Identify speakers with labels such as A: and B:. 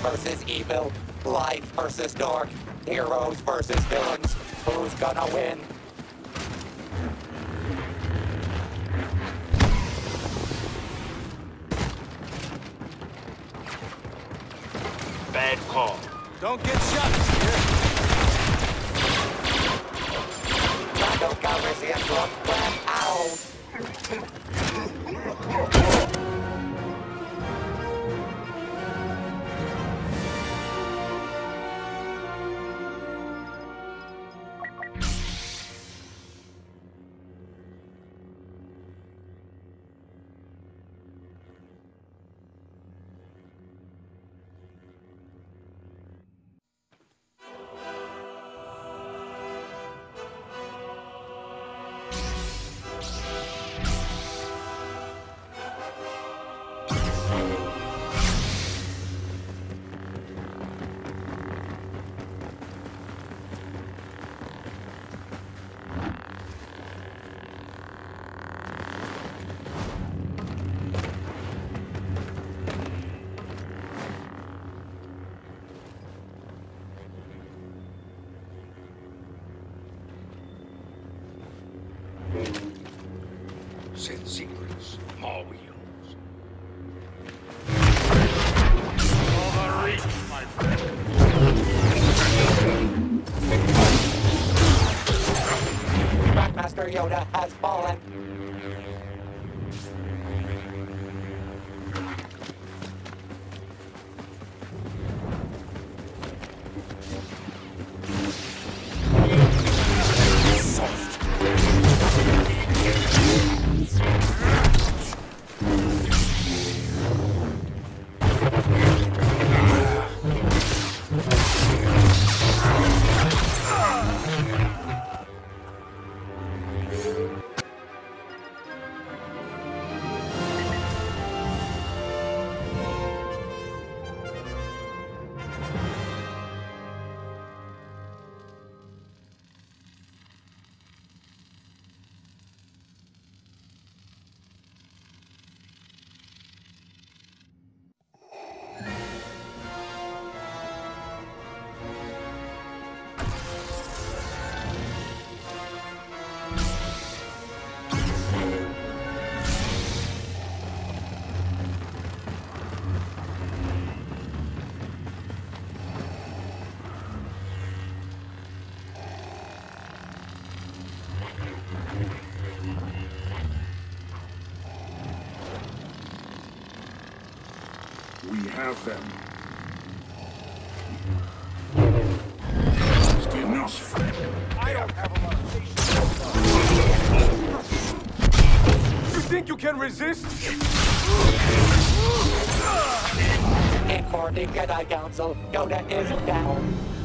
A: versus evil, light versus dark, heroes versus villains. Who's gonna win?
B: Bad call.
C: Don't get shot,
B: Send secrets, wheels.
A: Grandmaster Yoda has fallen.
D: We have them. Enough.
C: I don't have a lot of patience. You think you can resist?
A: In for the Jedi Council, Yoda is down.